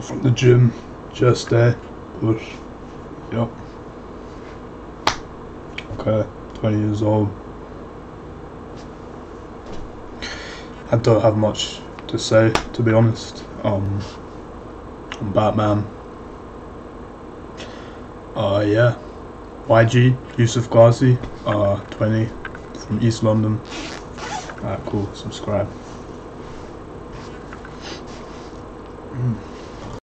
from the gym just there. But, yep. Okay, 20 years old. I don't have much to say, to be honest. Um, I'm Batman. Uh, yeah. YG, Yusuf Ghazi, uh, 20, from East London. Alright, cool. Subscribe. Mm.